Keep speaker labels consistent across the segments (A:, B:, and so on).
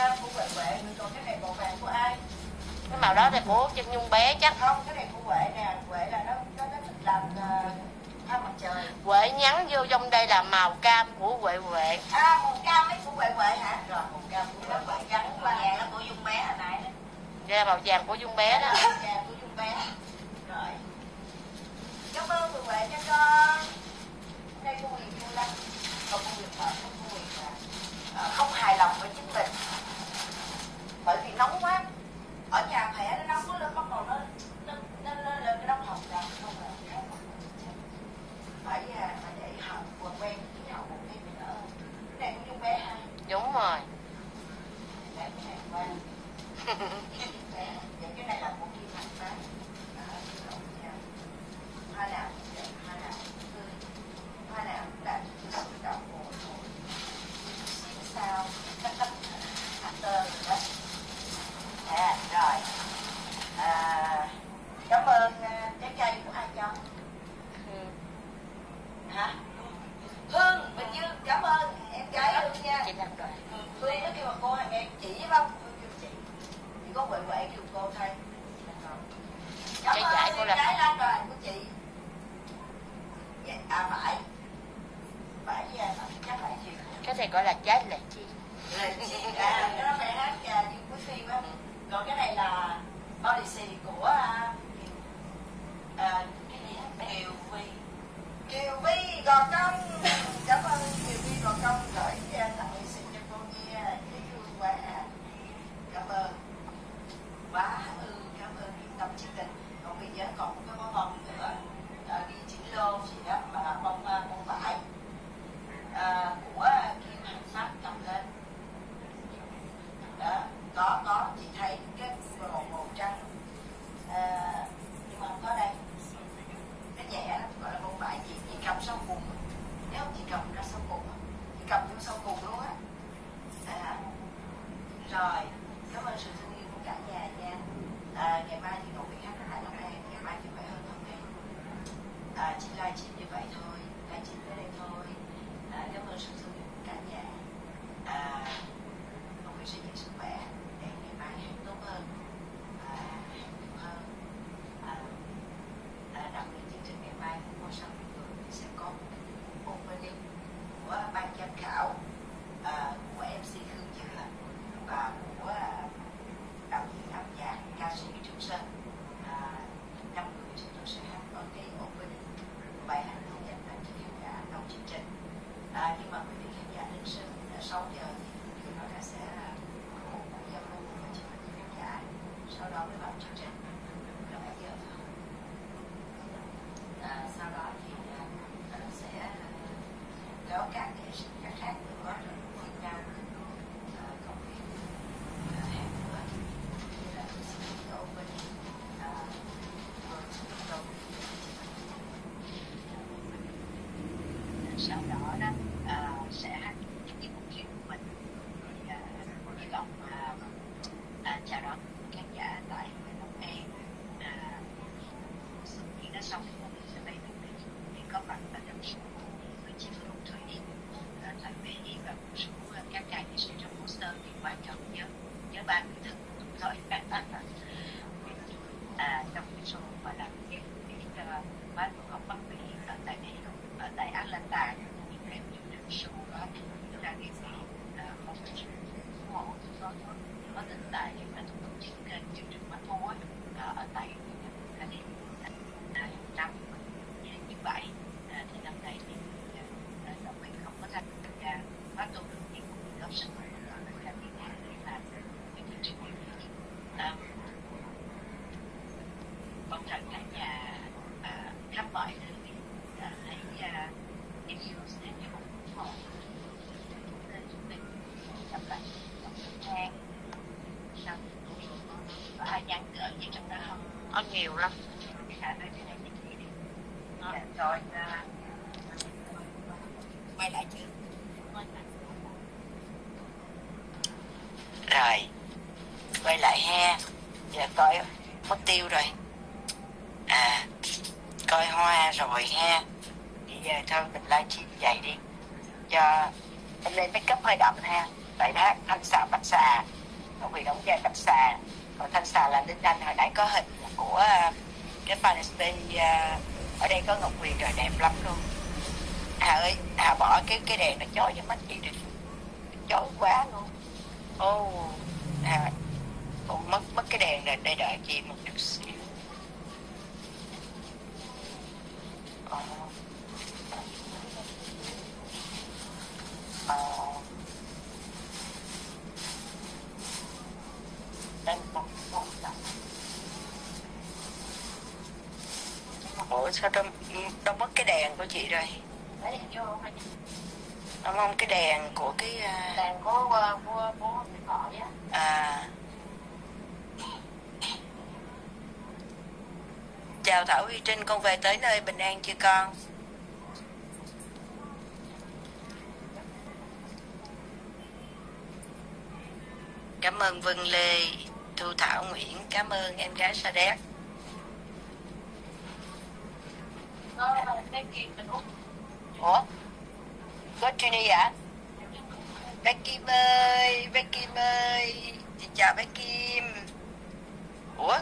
A: cam của Huệ Huệ người còn cái này màu vàng của ai? Cái màu đó là của chân nhung bé chắc
B: không cái này của Huệ nè. Huệ là nó nó, nó thích làm ờ, uh, thang mặt trời.
A: Huệ nhắn vô trong đây là màu cam của Huệ Huệ.
B: À màu cam ấy của Huệ Huệ hả? Rồi màu cam của Huệ Huệ gắn là màu vàng của Dung dạ, bé hồi nãy đó.
A: Màu vàng của Dung bé đó
B: dạ. vừa
A: đúng rồi.
B: cái này là một cái mặt bán hay là có quậy quậy kêu cô thay cảm
A: cái
B: ơn
A: cô là
B: cái lan đoàn của chị. Dạ, à phải. Phải à, chắc phải chị
A: cái này gọi là trái lệ
B: à, chị livestream như vậy thôi livestream tới đây thôi. À, cảm ơn sự thương cả nhà. À, mong quý sư sức khỏe. Okay. bạn thực giỏi cả tác phẩm à, trong cái số mà làm việc thì ờ, ban tổ học bắc mỹ ở tại đây ở tại atlanta. Thì thêm những đường số đó thì chúng ta cái gì không có sự ủng hộ có có tồn tại chúng ta tổ chức chương trình mắt môi ở tại
A: nó nhiều lắm.
B: Rồi quay lại chưa
A: rồi, quay lại ha. Giờ coi mất tiêu rồi. À coi hoa rồi ha. Bây giờ thôi, mình livestream dậy đi. Cho, em lên make up hơi đậm ha. Tại đó thanh xà bạch xà. Không bị đóng da bạch xà còn thanh xà
B: là linh đanh hồi nãy có hình của ờ, cái fantasy ờ, ở đây có ngọc quyền rồi đẹp lắm luôn hà ơi hà bỏ cái cái đèn nó chói cho mắt chị đi, chói quá luôn ô oh, hà Ủa, mất mất cái đèn rồi đây đợi chị một chút xíu oh. Oh. Ủa sao đâu, đâu mất cái đèn của chị rồi
A: lấy đèn vô không anh?
B: Đúng không cái đèn của cái à,
A: đèn của của của của người họ á.
B: À. Chào Thảo Huy Trinh con về tới nơi bình an chưa con? Cảm ơn Vân Lê Thu Thảo Nguyễn cảm ơn em gái Sa Đéc
A: nó cái kia mình út
B: ủa? Có Trini à bé Kim ơi bé Kim ơi chị chào bé Kim ủa?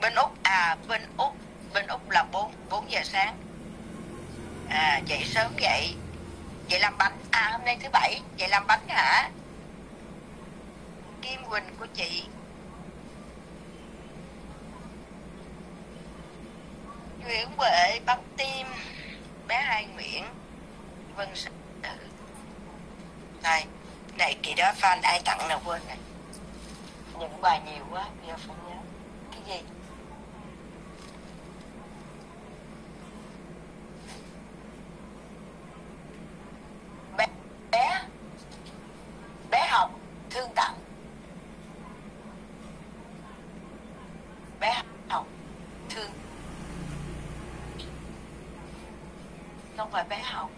B: Bên úc à bên úc bên úc là 4 4 giờ sáng. À dậy sớm vậy. Vậy làm bánh à hôm nay thứ bảy vậy làm bánh hả? Kim Quỳnh của chị. Nguyễn Huệ bắn tim bé Hai Nguyễn Dạ. Vân Sự Đây Này, kỳ đó fan ai tặng nào quên này? Những bài nhiều quá Giờ phải nhớ. Cái gì? Bé Bé Bé học Thương tặng. Bé học Thương. Không phải bé học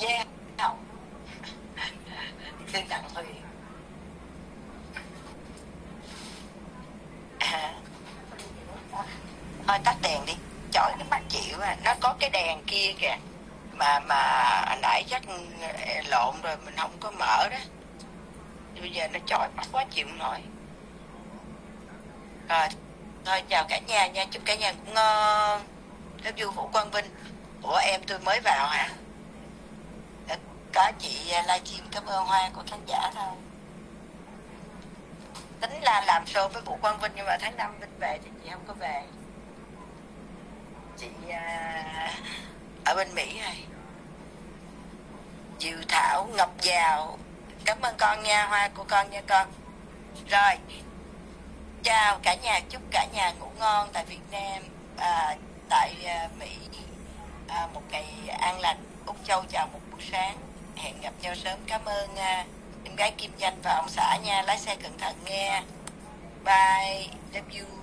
B: yeah học xin tặng Huyền à. thôi, tắt đèn đi. Chói cái mắt chịu à nó có cái đèn kia kìa. Mà mà nãy chắc ừ, lộn rồi, mình không có mở đó. Bây giờ nó chói mắt quá chịu nổi. Rồi, thôi, chào cả nhà nha. Chúc cả nhà cũng ngon. Theo du vũ quang vinh. Ủa, em tôi mới vào hả? Có chị à, livestream. Cảm ơn hoa của khán giả thôi. Tính là làm show với vũ quang vinh nhưng mà tháng năm vinh về thì chị không có về. Chị à, ở bên mỹ rồi Diệu Thảo Ngọc Giàu. Cảm ơn con nha, hoa của con nha con. Rồi. Chào cả nhà, chúc cả nhà ngủ ngon tại Việt Nam à, Tại à, Mỹ. À, Một ngày an lành. Úc Châu chào một buổi sáng. Hẹn gặp nhau sớm. Cảm ơn nha em gái Kim Danh và ông xã nha. Lái xe cẩn thận nghe. Bye. Love you